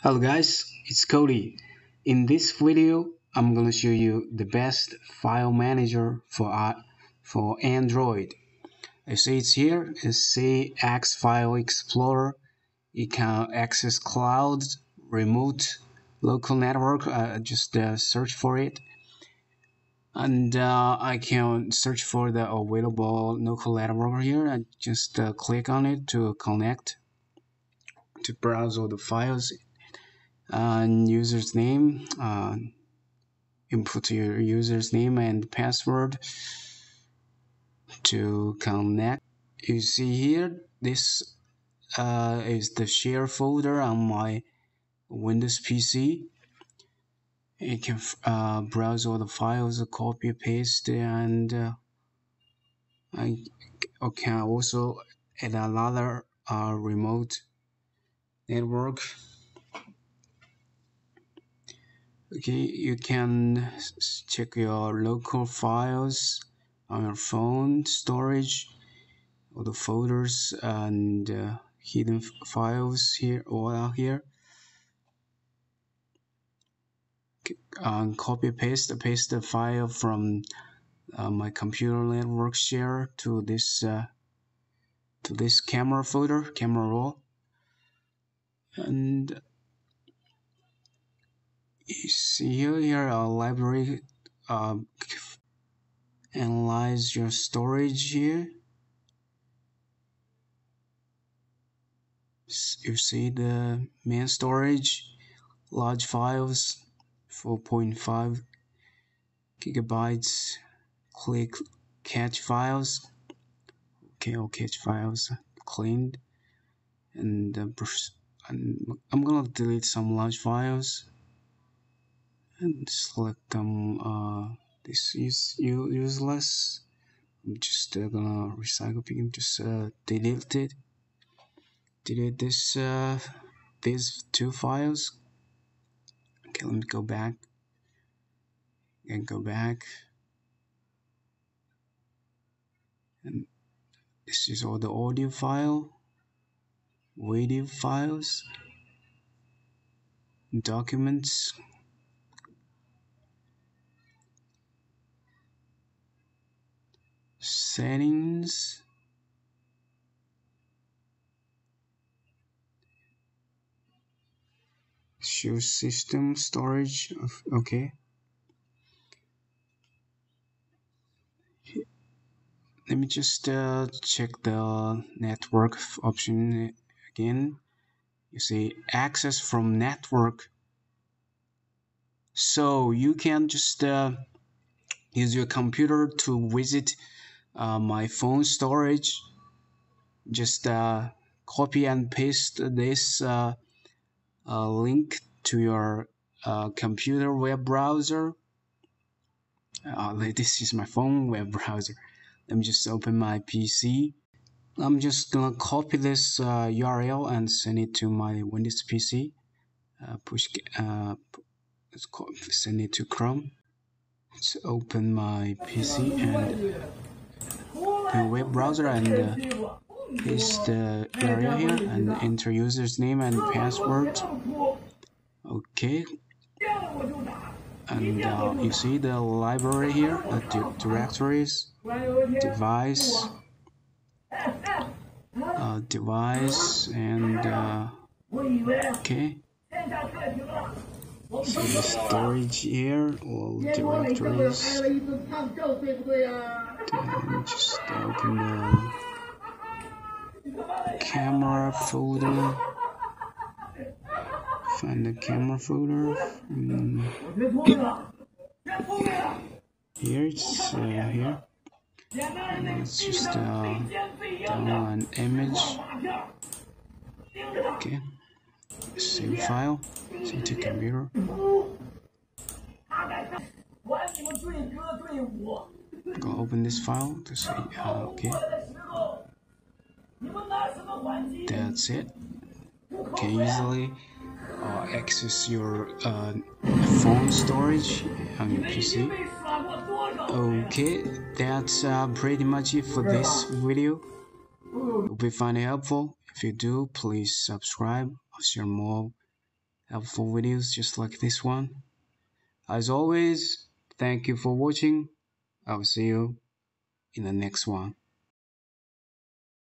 Hello guys, it's Cody. In this video, I'm gonna show you the best file manager for uh, for Android. You see it's here, it's CX File Explorer. You can access cloud, remote, local network. Uh, just uh, search for it, and uh, I can search for the available local network here. I just uh, click on it to connect to browse all the files and user's name uh, input your user's name and password to connect. You see here this uh, is the share folder on my Windows PC you can uh, browse all the files copy paste and uh, I can also add another uh, remote network okay you can check your local files on your phone storage all the folders and uh, hidden files here all are here. Um, copy paste paste the file from uh, my computer network share to this uh, to this camera folder camera roll. And you see here, a library uh, analyze your storage here. You see the main storage large files 4.5 gigabytes click catch files. Okay all catch files cleaned. And, uh, and I'm gonna delete some large files and select them uh, this is useless. I'm just uh, gonna recycle picking just uh, delete it. Delete this uh, these two files. Okay let me go back. And go back. And this is all the audio file. Video files. Documents settings. Show system storage of okay. Let me just uh, check the network option again. You see access from network. So you can just uh, use your computer to visit uh, my phone storage just uh, copy and paste this uh, uh, link to your uh, computer web browser this is my phone web browser let me just open my PC I'm just gonna copy this URL and send it to my Windows PC. Push, let's send it to Chrome. Let's open my PC and the web browser and uh, paste the URL here and enter user's name and password. Okay. And uh, you see the library here, the directories, device, uh, device and uh, okay so the storage here all directories just open the camera folder find the camera folder here it's uh, here. Let's just uh, download an image. Okay save file save to computer go open this file to see uh, okay. That's it. Can easily uh, access your uh, phone storage on your PC okay that's uh, pretty much it for this video. Hope you find it helpful. If you do please subscribe. I'll share more helpful videos just like this one. As always, thank you for watching. I'll see you in the next one.